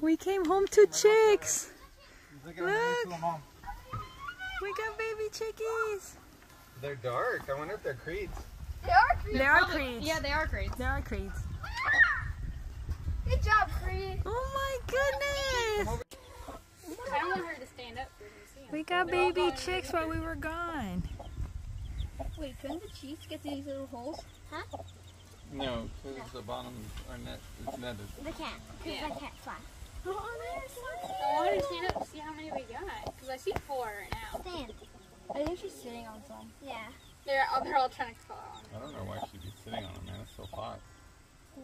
We came home to chicks. Look at them, let me Look. We got baby chickies. They're dark. I wonder if they're creeds. They are creeds. They are creeds. Yeah, they are creeds. They are creeds. Good job, Creed. Oh my goodness. I don't want her to stand up for them. We got baby chicks while we were gone. Wait, couldn't the chiefs get these little holes? Huh? No, because the bottom are net is netted. They can't, because Yeah. they can't fly. I want to stand up to see how many we got. Because I see four right now. Stand. I think she's sitting on some. Yeah. They're, all- they're all trying to crawl on. I don't know why she'd be sitting on them, man. It's so hot. Yeah.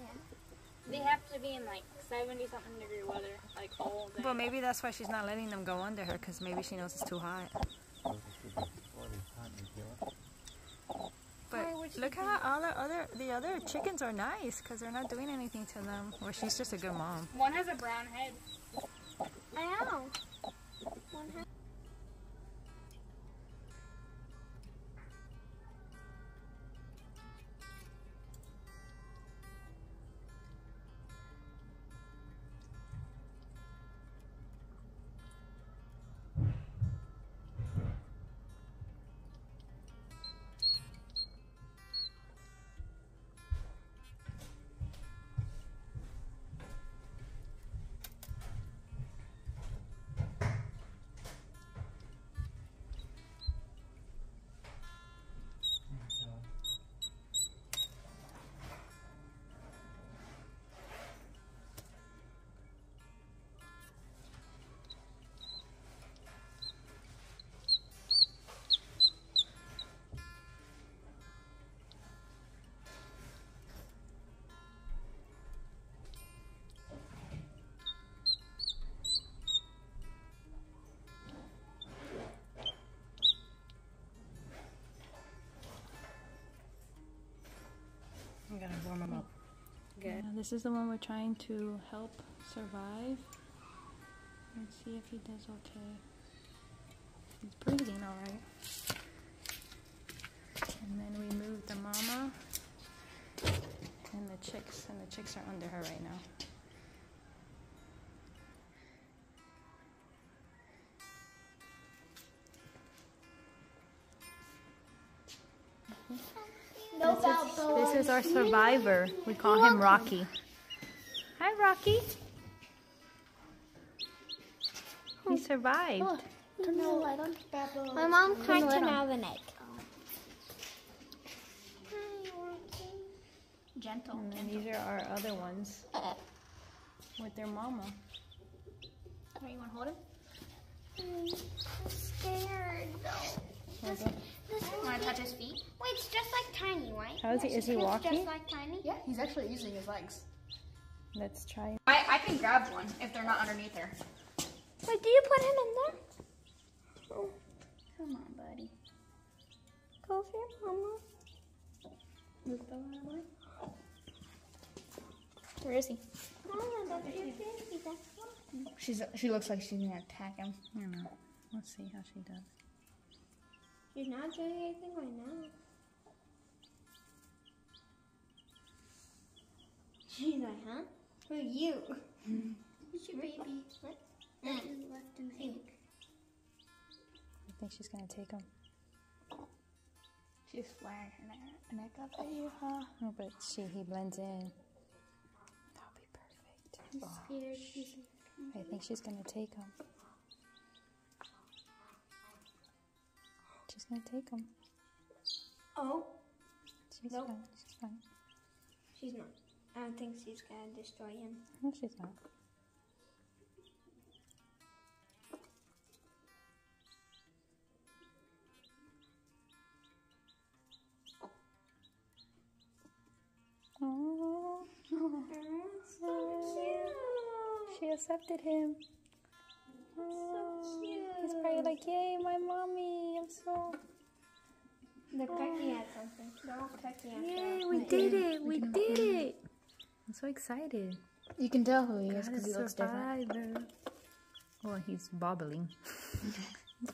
They have to be in like 70 something degree weather, like all day. Well, maybe that's why she's not letting them go under her, because maybe she knows it's too hot. This is really hot, Michaela. But Why would she look how all the other the other chickens are nice, because they're not doing anything to them. Well, she's just a good mom. One has a brown head. I know. One has- them up. Good. this is the one we're trying to help survive. Let's see if he does okay. He's breathing all right. And then we move the mama and the chicks, and the chicks are under her right now. This is, our survivor. We call him Rocky. Hi, Rocky. He oh. survived. No, I don't. My mom cracked him out of an egg. Gentle. And then these are our other ones with their mama. Wait, you want to hold him? I'm scared though. This, this Want to touch his feet? Wait, it's just like Tiny, right? How is he? Is he walking? Just like Tiny. Yeah, he's actually using his legs. Let's try. I, I can grab one if they're not underneath her. Wait, do you put him in there? Oh, Come on, buddy. go for it, Mama. Move the little boy. Where is he? Mama, that's your baby. That's what. She's she looks like she's gonna attack him. You know. Let's see how she does. She's not doing anything right now. She's like, huh? Who are you? Who's your baby? What? Mm. left in pink. I think she's gonna take him. She's flaring her neck, up. Are you, huh? Oh, but she he blends in. That'll be perfect. Oh, I think she's gonna take him. Gonna take him. Oh, She's Nope. fine. She's fine. she's not. I don't think she's gonna destroy him. No, she's not. Oh, so cute. she accepted him. Oh, He's probably like, yay, my mommy. I'm so. They're pecking at something. They're all pecking at Yay, we did it. We did it. I'm so excited. You can tell who he is because he looks different. survivor. Well, he's bobbling.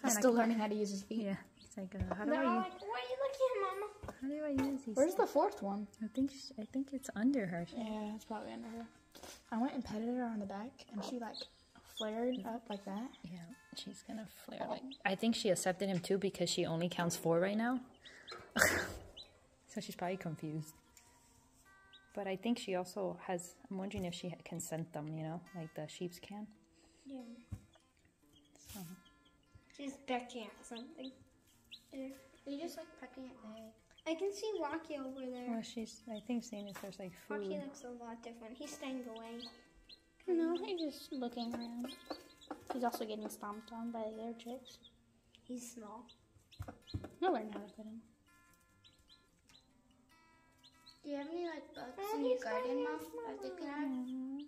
He's still learning how to use his feet. Yeah. He's like, uh, how do They're I use? like, why are you looking at Mama? How do I use these? Where's the fourth one? I think sh- I think it's under her. Yeah, it's probably under her. I went and petted her on the back, and she like flared mm-hmm. up like that. Yeah, she's gonna flare like. I think she accepted him too because she only counts four right now. so she's probably confused. But I think she also has. I'm wondering if she can scent them, you know, like the sheep's can. Yeah. So, She's pecking at something. Are you just like pecking at the egg. I can see Rocky over there. well, she's. I think seeing if there's like Rocky food. looks a lot different. He's staying away. No, he's just looking around. He's also getting stomped on by the other chicks. He's small. He'll learn how to pet him. Do you have any like bugs Oh, in your garden, Mom? That they can have?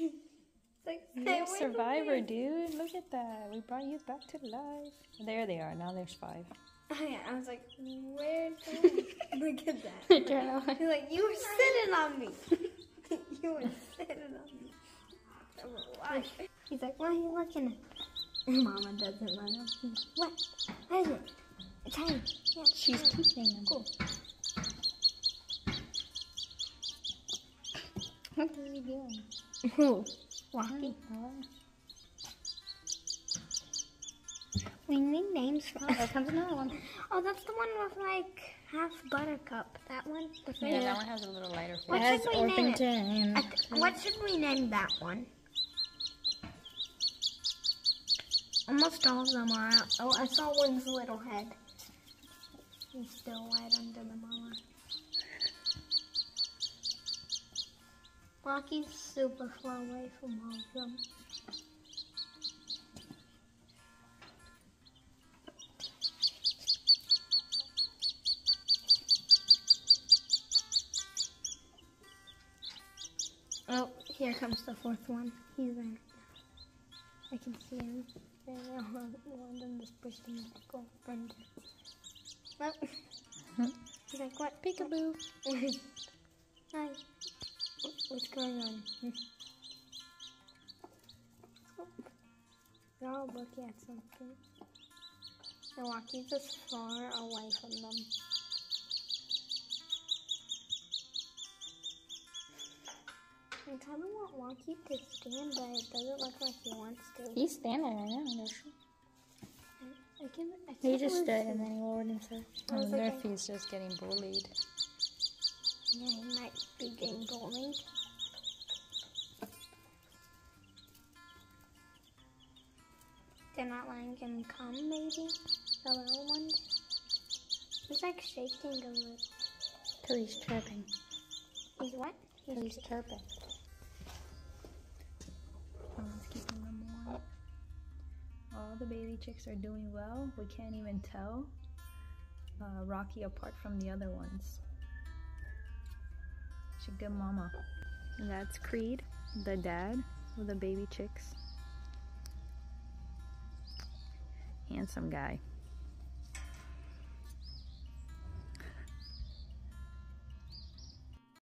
like, You're a survivor, dude. Look at that. We brought you back to life. There they are. Now there's five. Oh, yeah, I was like, where did Look at that. Around. He's like, you were sitting on me. you were sitting on me. Why? He's like, why are you looking at Mama doesn't let him. What? What is it? It's Harry. Yeah. She's teaching him. Cool. What is he doing? Who? Walkie. We need names for Oh, there comes another one. Oh, that's the one with like half buttercup. That one? The face? Yeah, that one has a little lighter face. What It should we name it? Th- what should we name that one? Almost all of them are out. Oh, I saw one's little head. He's still right under the mower. Rocky's super far away from all of them. Oh, here comes the fourth one. He's there. I can see him. There, one one of them just pushed him girlfriend. Oh. He's like, what? Peekaboo. Hi. What's going on? Oh. They're all looking at something. Milwaukee's just far away from kind of want Wonky to stand, but it doesn't look like he wants to. He's standing right now. There's- I can. I He can't just stood listen. and then he lowered himself. I was Um, like, I- Murphy's just getting bullied. Yeah, he might be getting bullied. They're not letting him come, maybe? The little ones? He's like shaking a little. Till he's chirping. He's what? Till he's chirping. All the baby chicks are doing well. We can't even tell uh, Rocky apart from the other ones. She's a good mama. And that's Creed, the dad with the baby chicks. Handsome guy.